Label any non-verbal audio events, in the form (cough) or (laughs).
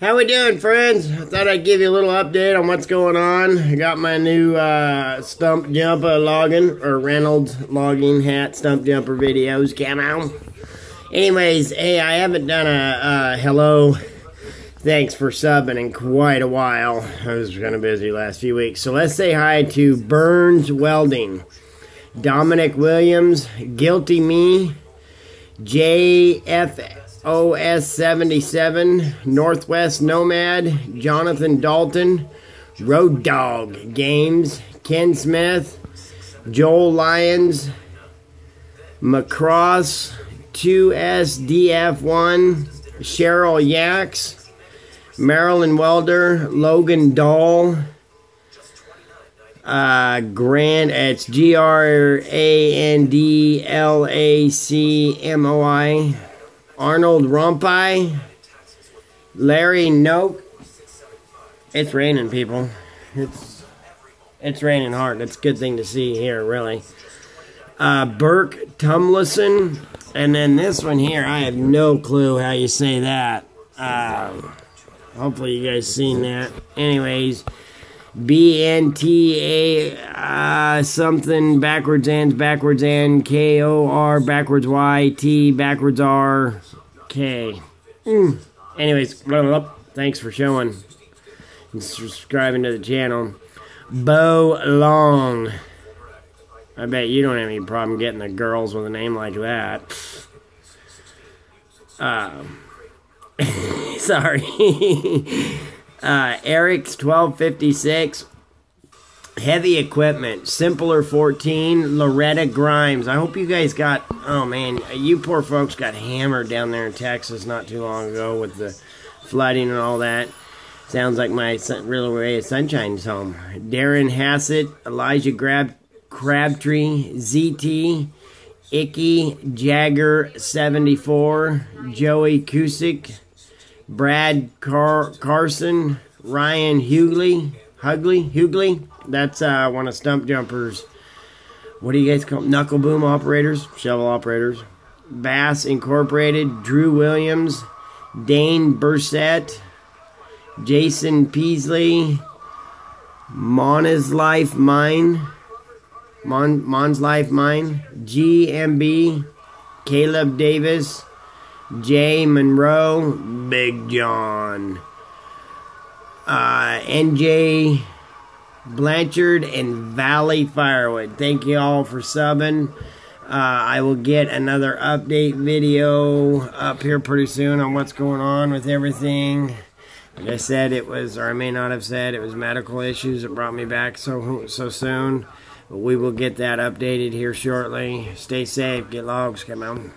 How we doing, friends? I thought I'd give you a little update on what's going on. I got my new uh, stump jumper logging, or Reynolds logging hat stump jumper videos camo. Anyways, hey, I haven't done a hello, thanks for subbing in quite a while. I was kind of busy last few weeks. So let's say hi to Burns Welding, Dominic Williams, Guilty Me, JF OS 77, Northwest Nomad, Jonathan Dalton, Road Dog Games, Ken Smith, Joel Lyons, Macross, 2SDF1, Cheryl Yaks, Marilyn Welder, Logan Dahl, uh, Grant, it's G R A N D L A C M O I. Arnold Rompi, Larry Noak. It's raining, people. It's it's raining hard. That's a good thing to see here, really. Uh, Burke Tumlison, and then this one here. I have no clue how you say that. Uh, hopefully, you guys seen that. Anyways. B N T A uh, something backwards ends backwards and K O R backwards Y T backwards R K. Mm. Anyways, blah, blah, blah. thanks for showing and subscribing to the channel. Bo Long. I bet you don't have any problem getting the girls with a name like that. Uh, (laughs) sorry. (laughs) Uh, Eric's 1256. Heavy equipment. Simpler 14. Loretta Grimes. I hope you guys got. Oh man, you poor folks got hammered down there in Texas not too long ago with the flooding and all that. Sounds like my real ray of sunshine's home. Darren Hassett, Elijah Grab, Crabtree, ZT, Icky, Jagger 74, Joey Cusick, Brad Car- Carson, Ryan Hughley, Hugley, Hughley. That's uh, one of Stump Jumper's. What do you guys call them? knuckle boom operators, shovel operators? Bass Incorporated, Drew Williams, Dane Bursett, Jason Peasley, Mon's Life Mine, Mon, Mon's Life Mine, GMB, Caleb Davis, Jay Monroe, Big John, uh, NJ Blanchard, and Valley Firewood. Thank you all for subbing. Uh, I will get another update video up here pretty soon on what's going on with everything. Like I said, it was, or I may not have said, it was medical issues that brought me back so so soon. But we will get that updated here shortly. Stay safe. Get logs. Come on.